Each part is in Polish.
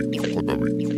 食べ。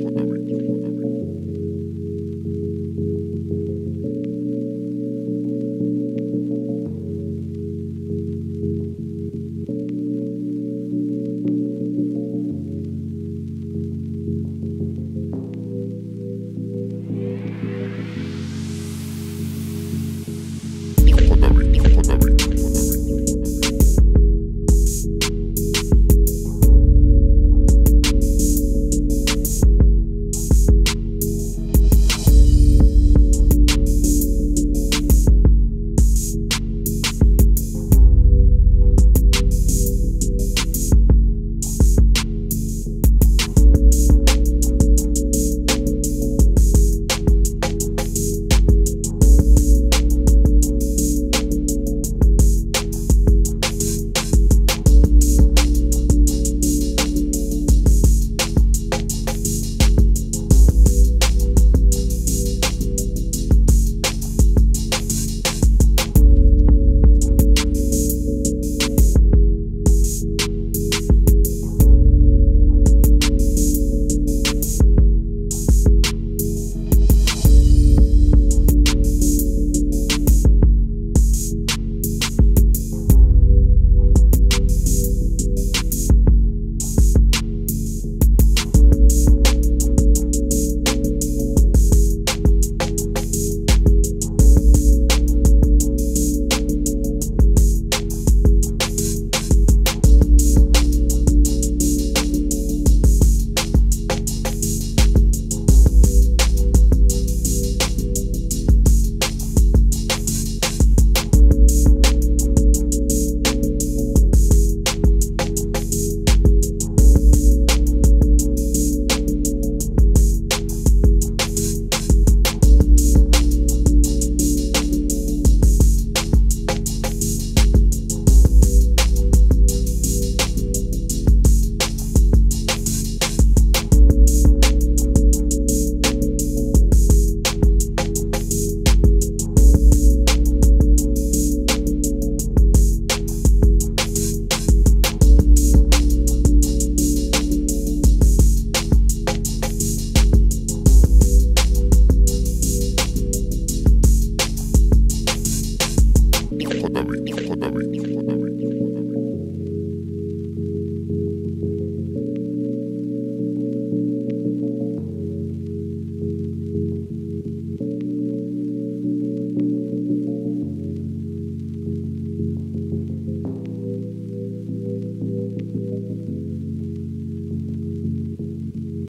Kodowi, kodowi, kodowi.